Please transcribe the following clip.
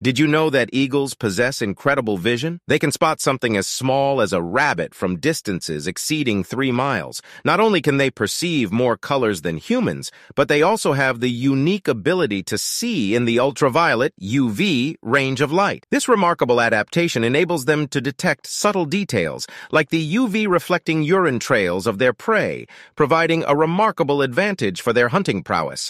Did you know that eagles possess incredible vision? They can spot something as small as a rabbit from distances exceeding three miles. Not only can they perceive more colors than humans, but they also have the unique ability to see in the ultraviolet UV range of light. This remarkable adaptation enables them to detect subtle details, like the UV reflecting urine trails of their prey, providing a remarkable advantage for their hunting prowess.